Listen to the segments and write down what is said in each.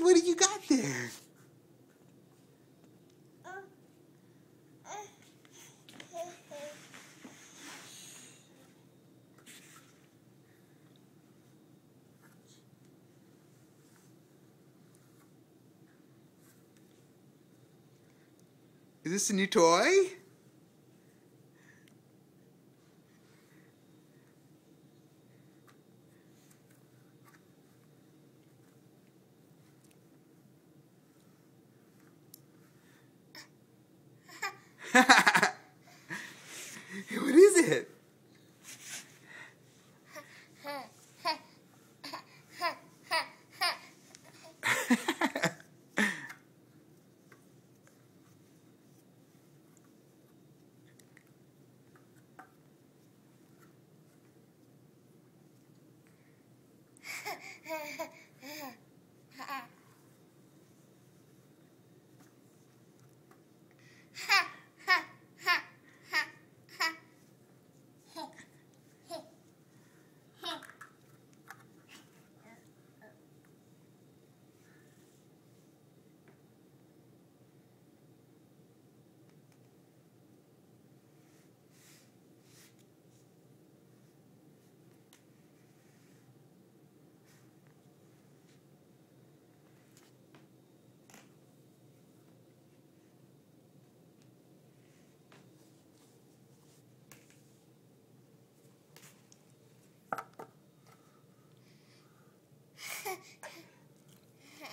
What do you got there? Is this a new toy? what is it?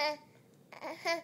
啊 哈